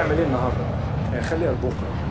هتعمل إيه النهارده؟ يعني خليها لبكرة.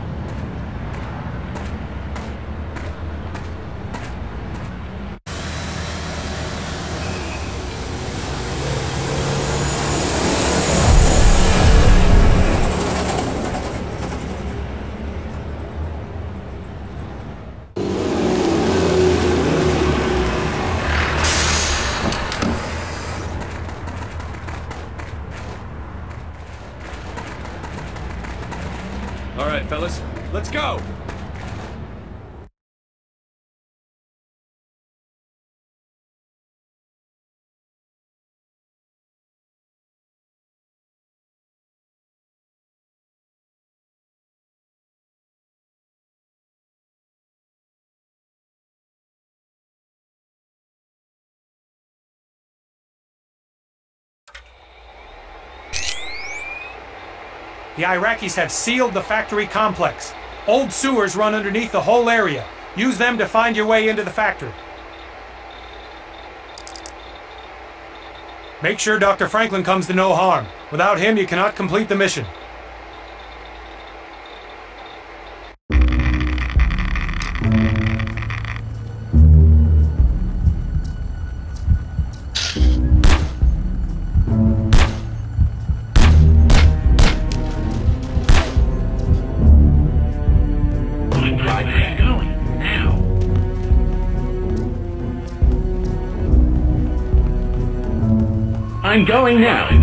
The Iraqis have sealed the factory complex. Old sewers run underneath the whole area. Use them to find your way into the factory. Make sure Dr. Franklin comes to no harm. Without him, you cannot complete the mission. Going now.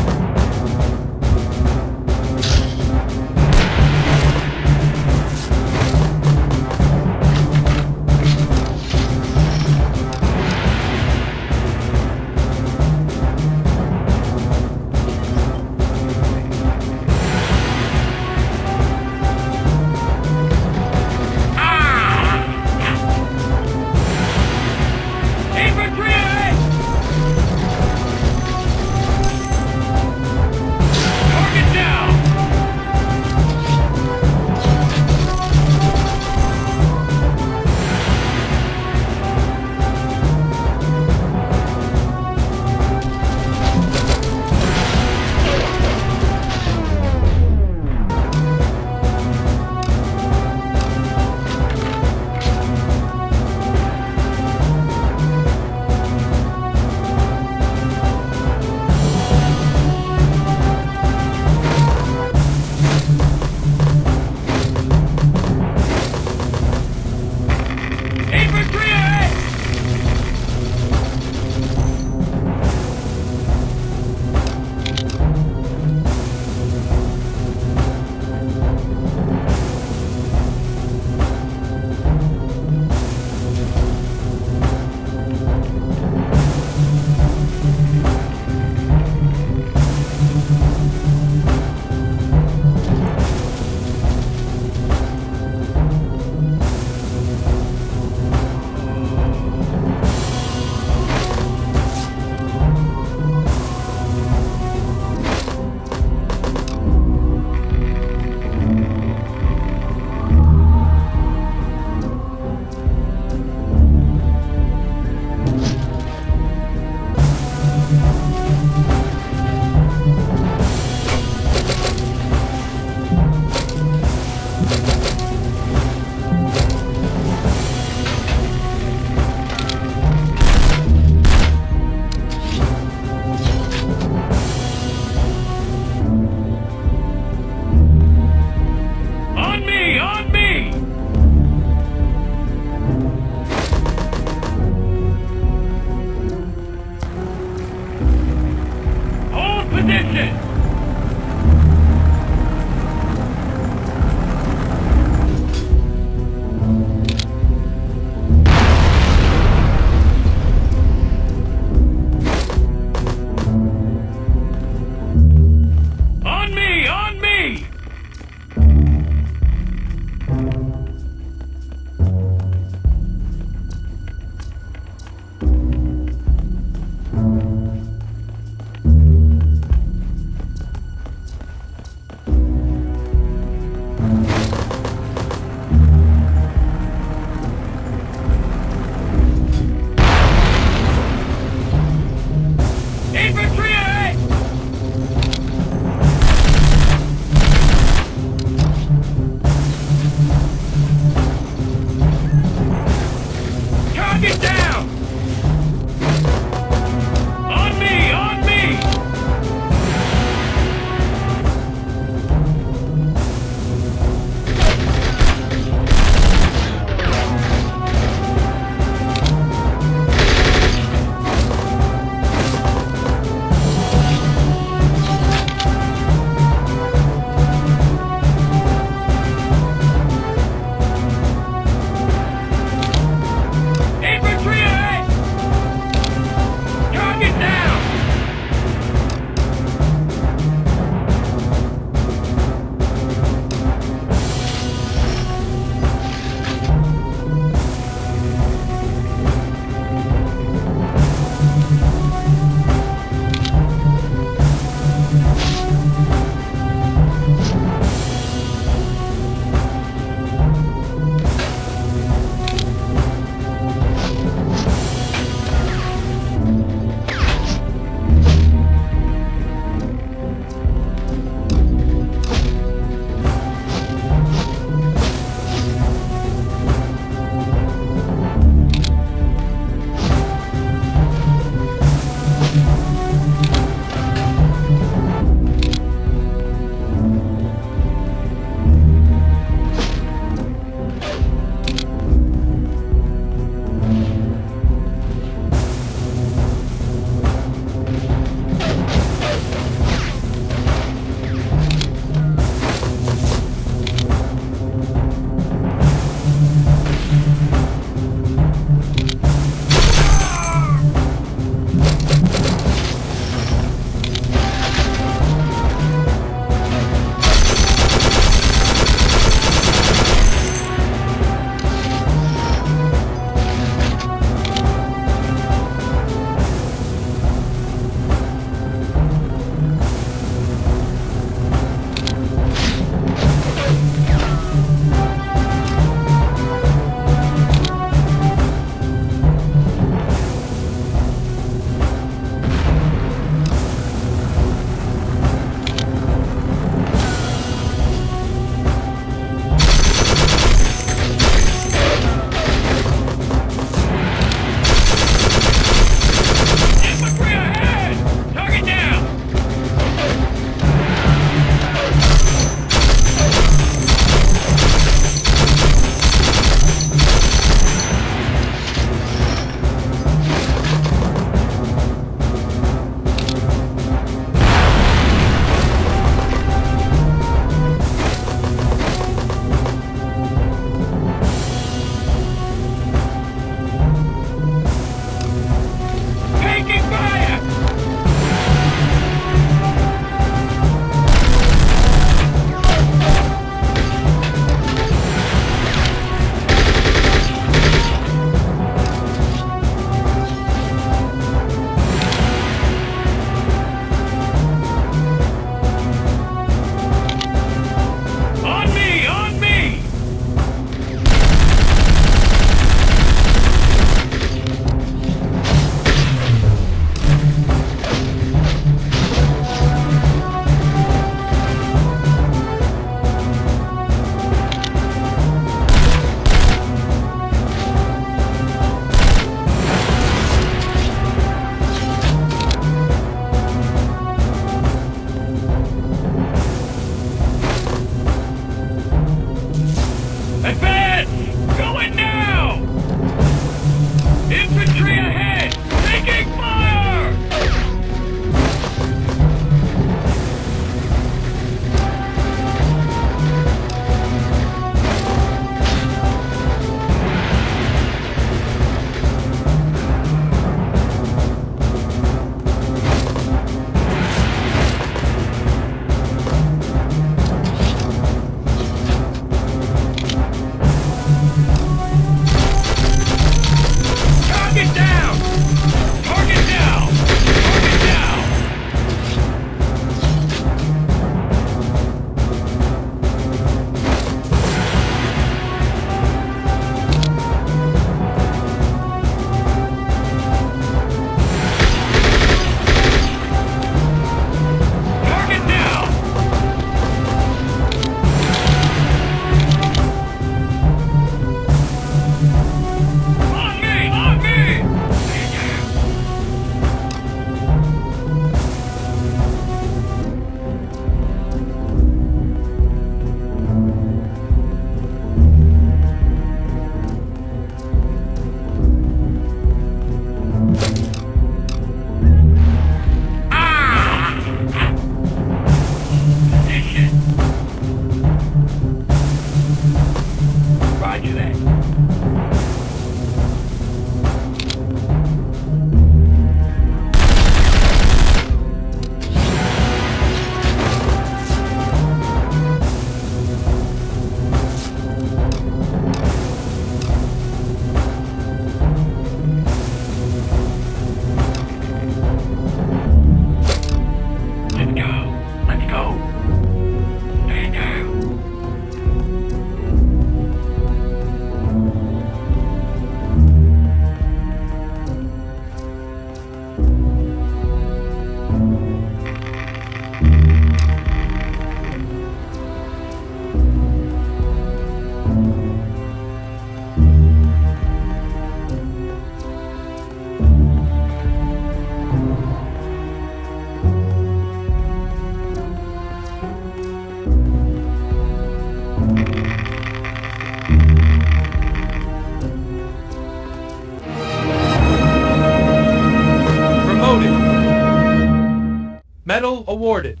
Awarded.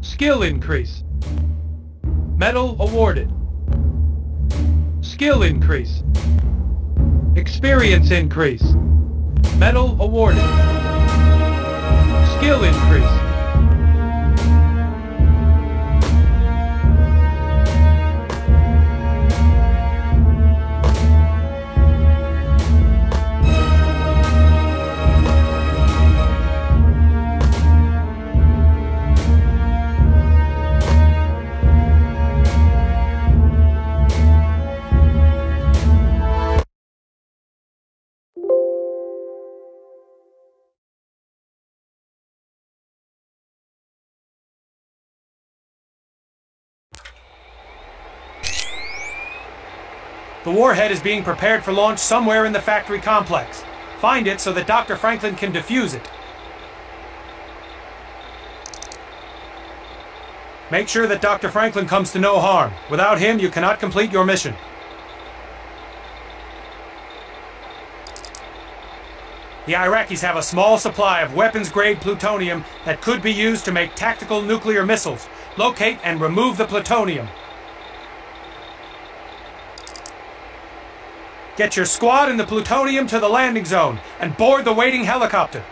Skill increase. Medal awarded. Skill increase. Experience increase. Medal awarded. Skill increase. The warhead is being prepared for launch somewhere in the factory complex. Find it so that Dr. Franklin can defuse it. Make sure that Dr. Franklin comes to no harm. Without him, you cannot complete your mission. The Iraqis have a small supply of weapons-grade plutonium that could be used to make tactical nuclear missiles. Locate and remove the plutonium. Get your squad and the plutonium to the landing zone and board the waiting helicopter.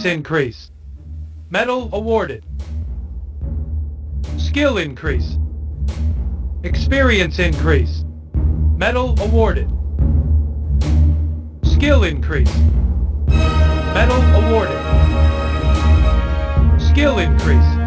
Experience increase. Medal awarded. Skill increase. Experience increase. Medal awarded. Skill increase. Medal awarded. Skill increase.